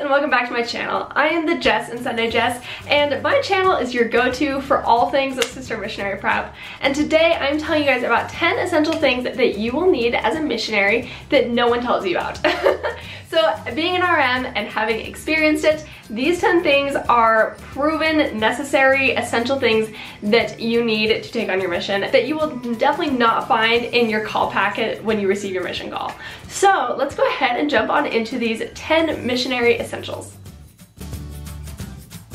and welcome back to my channel. I am the Jess and Sunday Jess and my channel is your go-to for all things of Sister Missionary Prep. And today I'm telling you guys about 10 essential things that you will need as a missionary that no one tells you about. so being an RM and having experienced it, these 10 things are proven, necessary, essential things that you need to take on your mission that you will definitely not find in your call packet when you receive your mission call. So let's go ahead and jump on into these 10 missionary essentials.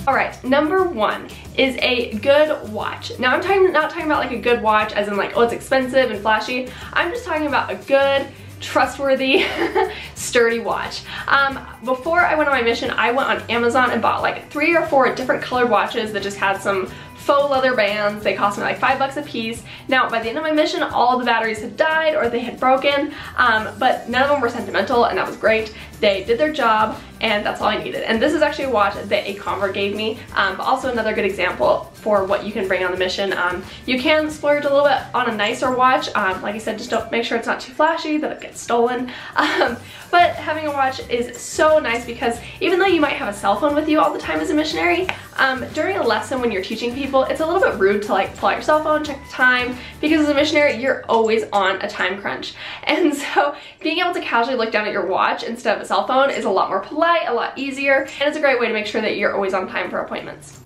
All right, number one is a good watch. Now I'm talking, not talking about like a good watch as in like, oh, it's expensive and flashy. I'm just talking about a good, trustworthy, sturdy watch. Um, before I went on my mission, I went on Amazon and bought like three or four different colored watches that just had some faux leather bands. They cost me like five bucks a piece. Now, by the end of my mission, all the batteries had died or they had broken, um, but none of them were sentimental and that was great. They did their job and that's all I needed. And this is actually a watch that a convert gave me, um, but also another good example for what you can bring on the mission. Um, you can splurge a little bit on a nicer watch. Um, like I said, just don't make sure it's not too flashy that it gets stolen. Um, but having a watch is so nice because even though you might have a cell phone with you all the time as a missionary, um, during a lesson when you're teaching people, it's a little bit rude to like pull out your cell phone, check the time, because as a missionary, you're always on a time crunch. And so being able to casually look down at your watch instead of a cell phone is a lot more polite, a lot easier, and it's a great way to make sure that you're always on time for appointments.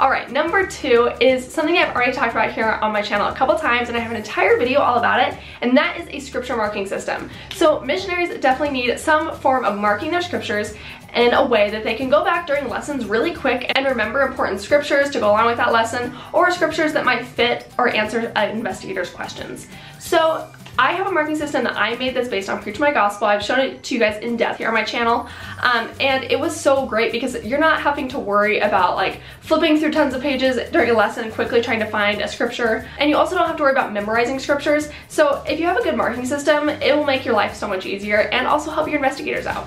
Alright, number two is something I've already talked about here on my channel a couple times and I have an entire video all about it, and that is a scripture marking system. So missionaries definitely need some form of marking their scriptures in a way that they can go back during lessons really quick and remember important scriptures to go along with that lesson or scriptures that might fit or answer an investigator's questions. So I have a marking system that I made that's based on Preach My Gospel. I've shown it to you guys in depth here on my channel. Um, and it was so great because you're not having to worry about like flipping through tons of pages during a lesson quickly trying to find a scripture. And you also don't have to worry about memorizing scriptures. So if you have a good marking system, it will make your life so much easier and also help your investigators out.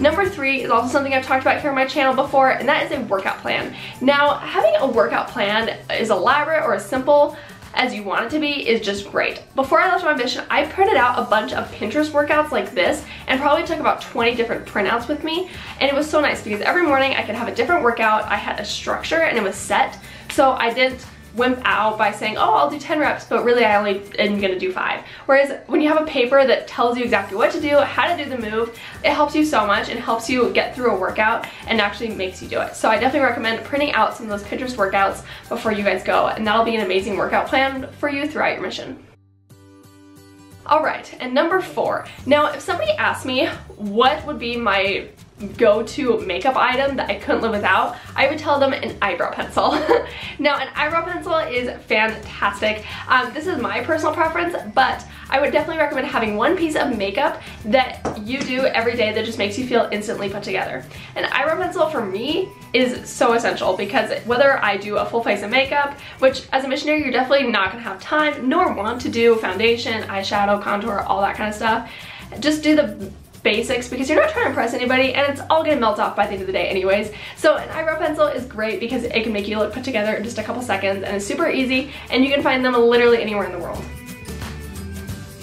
Number three is also something I've talked about here on my channel before, and that is a workout plan. Now, having a workout plan is elaborate or as simple as you want it to be is just great. Before I left my mission, I printed out a bunch of Pinterest workouts like this and probably took about 20 different printouts with me. And it was so nice because every morning I could have a different workout. I had a structure and it was set. So I didn't wimp out by saying, oh, I'll do 10 reps, but really I only am gonna do five. Whereas when you have a paper that tells you exactly what to do, how to do the move, it helps you so much and helps you get through a workout and actually makes you do it. So I definitely recommend printing out some of those Pinterest workouts before you guys go, and that'll be an amazing workout plan for you throughout your mission. All right, and number four. Now, if somebody asked me what would be my go-to makeup item that I couldn't live without, I would tell them an eyebrow pencil. now an eyebrow pencil is fantastic. Um, this is my personal preference, but I would definitely recommend having one piece of makeup that you do every day that just makes you feel instantly put together. An eyebrow pencil for me is so essential because whether I do a full face of makeup, which as a missionary you're definitely not gonna have time nor want to do foundation, eyeshadow, contour, all that kind of stuff, just do the basics because you're not trying to impress anybody and it's all gonna melt off by the end of the day anyways. So an eyebrow pencil is great because it can make you look put together in just a couple seconds and it's super easy and you can find them literally anywhere in the world.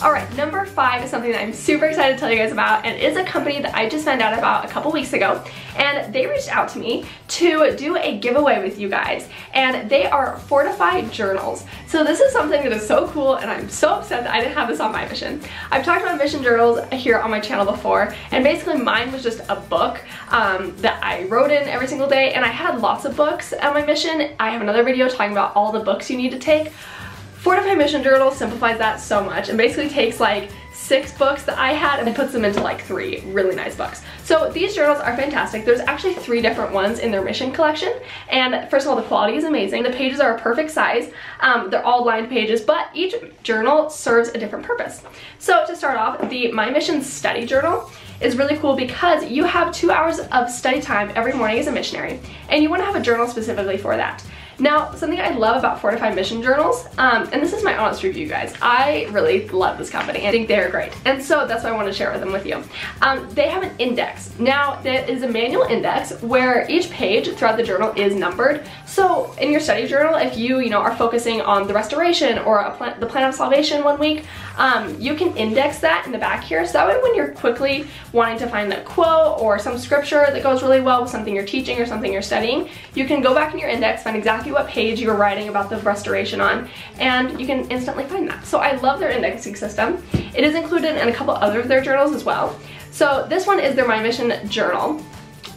Alright, number five is something that I'm super excited to tell you guys about and it's a company that I just found out about a couple weeks ago and they reached out to me to do a giveaway with you guys and they are Fortify journals. So this is something that is so cool and I'm so upset that I didn't have this on my mission. I've talked about mission journals here on my channel before and basically mine was just a book um, that I wrote in every single day and I had lots of books on my mission. I have another video talking about all the books you need to take Fortify Mission Journal simplifies that so much and basically takes like six books that I had and puts them into like three really nice books. So these journals are fantastic. There's actually three different ones in their mission collection. And first of all, the quality is amazing. The pages are a perfect size. Um, they're all lined pages, but each journal serves a different purpose. So to start off, the My Mission Study Journal is really cool because you have two hours of study time every morning as a missionary, and you want to have a journal specifically for that. Now, something I love about Fortify Mission Journals, um, and this is my honest review, guys. I really love this company. I think they're great. And so that's why I want to share them with you. Um, they have an index. Now, that is a manual index where each page throughout the journal is numbered. So in your study journal, if you, you know, are focusing on the restoration or plan, the plan of salvation one week, um, you can index that in the back here. So that way when you're quickly wanting to find a quote or some scripture that goes really well with something you're teaching or something you're studying, you can go back in your index, find exactly what page you were writing about the restoration on, and you can instantly find that. So I love their indexing system. It is included in a couple other of their journals as well. So this one is their My Mission Journal,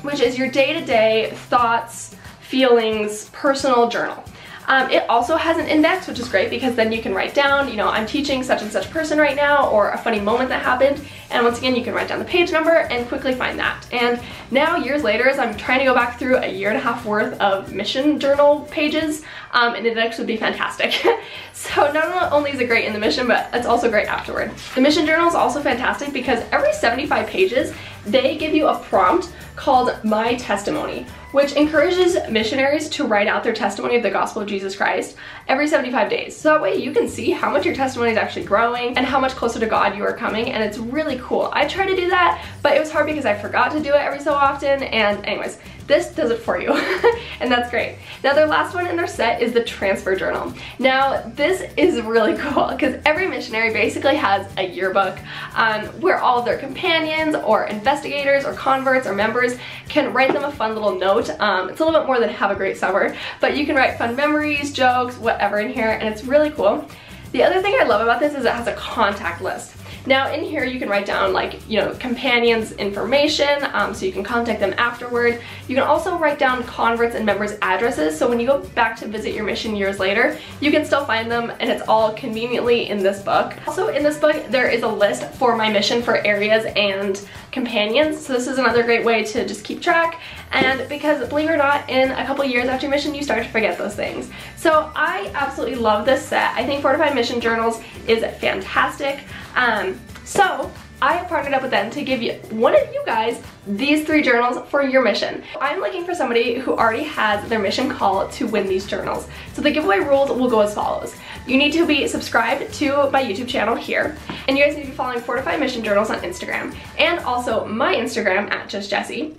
which is your day-to-day -day thoughts, feelings, personal journal. Um, it also has an index, which is great because then you can write down, you know, I'm teaching such and such person right now or a funny moment that happened. And once again, you can write down the page number and quickly find that. And now, years later, as I'm trying to go back through a year and a half worth of mission journal pages, um, an index would be fantastic. so not only is it great in the mission, but it's also great afterward. The mission journal is also fantastic because every 75 pages, they give you a prompt called My Testimony, which encourages missionaries to write out their testimony of the gospel of Jesus Christ every 75 days. So that way you can see how much your testimony is actually growing and how much closer to God you are coming and it's really cool. I try to do that, but it was hard because I forgot to do it every so often and anyways, this does it for you, and that's great. Now their last one in their set is the transfer journal. Now this is really cool because every missionary basically has a yearbook um, where all of their companions or investigators or converts or members can write them a fun little note. Um, it's a little bit more than have a great summer, but you can write fun memories, jokes, whatever in here, and it's really cool. The other thing I love about this is it has a contact list. Now in here you can write down like, you know, companions information um, so you can contact them afterward. You can also write down converts and members addresses so when you go back to visit your mission years later, you can still find them and it's all conveniently in this book. Also in this book there is a list for my mission for areas and companions so this is another great way to just keep track and because believe it or not in a couple years after your mission you start to forget those things. So I absolutely love this set. I think Fortified Mission Journals is fantastic. Um, so I have partnered up with them to give you one of you guys these three journals for your mission. I'm looking for somebody who already has their mission call to win these journals. So the giveaway rules will go as follows. You need to be subscribed to my YouTube channel here, and you guys need to be following Fortified Mission Journals on Instagram, and also my Instagram at Just Jesse.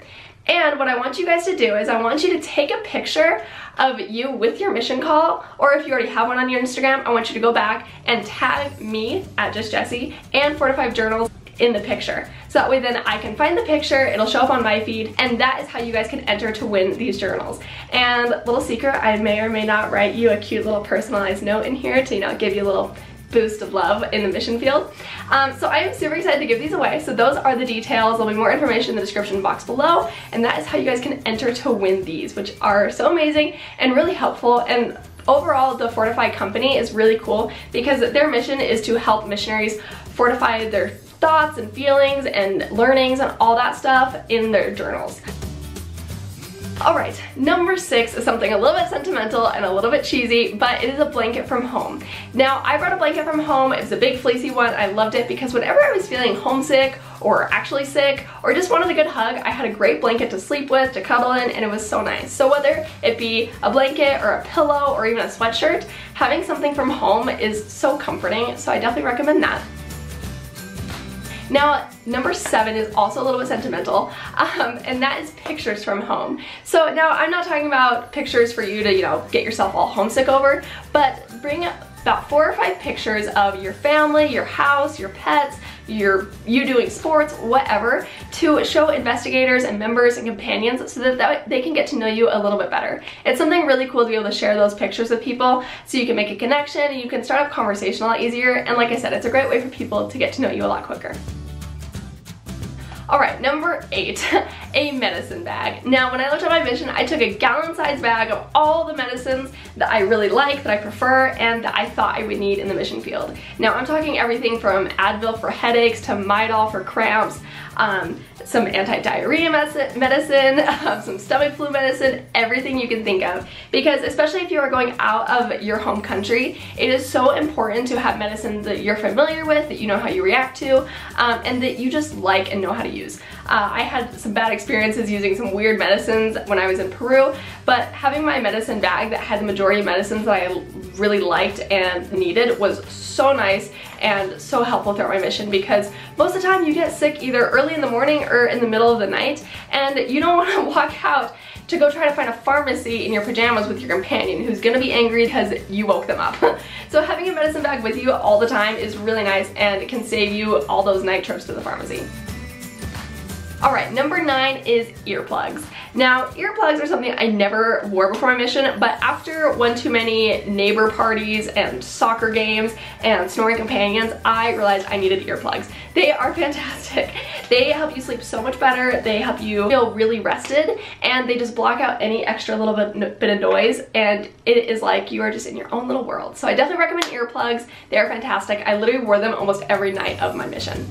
And what I want you guys to do is I want you to take a picture of you with your mission call, or if you already have one on your Instagram, I want you to go back and tag me at Just Jesse and Fortify Journals in the picture. So that way then I can find the picture, it'll show up on my feed, and that is how you guys can enter to win these journals. And little secret, I may or may not write you a cute little personalized note in here to, you know, give you a little boost of love in the mission field. Um, so I am super excited to give these away. So those are the details. There'll be more information in the description box below. And that is how you guys can enter to win these, which are so amazing and really helpful. And overall, the Fortify company is really cool because their mission is to help missionaries fortify their thoughts and feelings and learnings and all that stuff in their journals. Alright, number six is something a little bit sentimental and a little bit cheesy, but it is a blanket from home. Now, I brought a blanket from home. It was a big fleecy one. I loved it because whenever I was feeling homesick or actually sick or just wanted a good hug, I had a great blanket to sleep with, to cuddle in, and it was so nice. So whether it be a blanket or a pillow or even a sweatshirt, having something from home is so comforting, so I definitely recommend that. Now, number seven is also a little bit sentimental, um, and that is pictures from home. So now I'm not talking about pictures for you to, you know, get yourself all homesick over, but bring about four or five pictures of your family, your house, your pets, your you doing sports, whatever, to show investigators and members and companions so that, that they can get to know you a little bit better. It's something really cool to be able to share those pictures with people so you can make a connection and you can start a conversation a lot easier. And like I said, it's a great way for people to get to know you a lot quicker. All right, number eight, a medicine bag. Now, when I looked at my mission, I took a gallon-sized bag of all the medicines that I really like, that I prefer, and that I thought I would need in the mission field. Now, I'm talking everything from Advil for headaches to Midol for cramps, um, some anti-diarrhea medicine, uh, some stomach flu medicine, everything you can think of. Because especially if you are going out of your home country, it is so important to have medicines that you're familiar with, that you know how you react to, um, and that you just like and know how to use. Uh, I had some bad experiences using some weird medicines when I was in Peru, but having my medicine bag that had the majority of medicines that I really liked and needed was so nice and so helpful throughout my mission because most of the time you get sick either early in the morning or in the middle of the night and you don't want to walk out to go try to find a pharmacy in your pajamas with your companion who's gonna be angry because you woke them up. so having a medicine bag with you all the time is really nice and it can save you all those night trips to the pharmacy. All right, number nine is earplugs. Now, earplugs are something I never wore before my mission, but after one too many neighbor parties and soccer games and snoring companions, I realized I needed earplugs. They are fantastic. They help you sleep so much better, they help you feel really rested, and they just block out any extra little bit, bit of noise, and it is like you are just in your own little world. So I definitely recommend earplugs. They are fantastic. I literally wore them almost every night of my mission.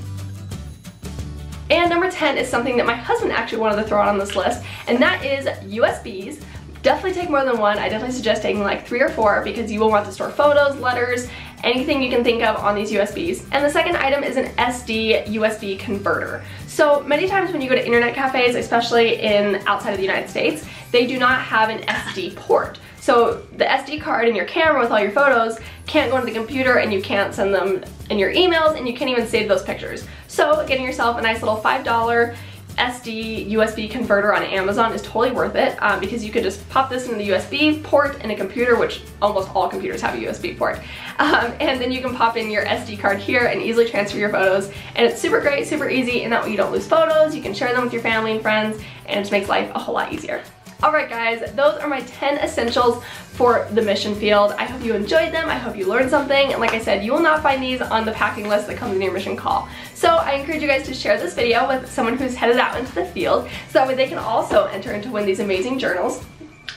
And number 10 is something that my husband actually wanted to throw out on this list, and that is USBs. Definitely take more than one. I definitely suggest taking like three or four because you will want to store photos, letters, anything you can think of on these USBs. And the second item is an SD USB converter. So many times when you go to internet cafes, especially in outside of the United States, they do not have an SD port. So the SD card in your camera with all your photos can't go into the computer and you can't send them in your emails and you can't even save those pictures. So getting yourself a nice little $5 SD USB converter on Amazon is totally worth it um, because you could just pop this in the USB port in a computer, which almost all computers have a USB port. Um, and then you can pop in your SD card here and easily transfer your photos. And it's super great, super easy, and that way you don't lose photos, you can share them with your family and friends, and it just makes life a whole lot easier. Alright guys, those are my 10 essentials for the mission field. I hope you enjoyed them, I hope you learned something, and like I said, you will not find these on the packing list that comes in your mission call. So I encourage you guys to share this video with someone who's headed out into the field, so that way they can also enter into win these amazing journals.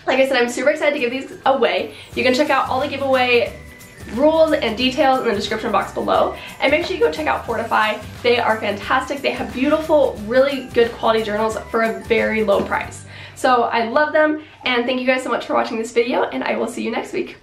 Like I said, I'm super excited to give these away. You can check out all the giveaway rules and details in the description box below. And make sure you go check out Fortify. They are fantastic. They have beautiful, really good quality journals for a very low price. So I love them and thank you guys so much for watching this video and I will see you next week.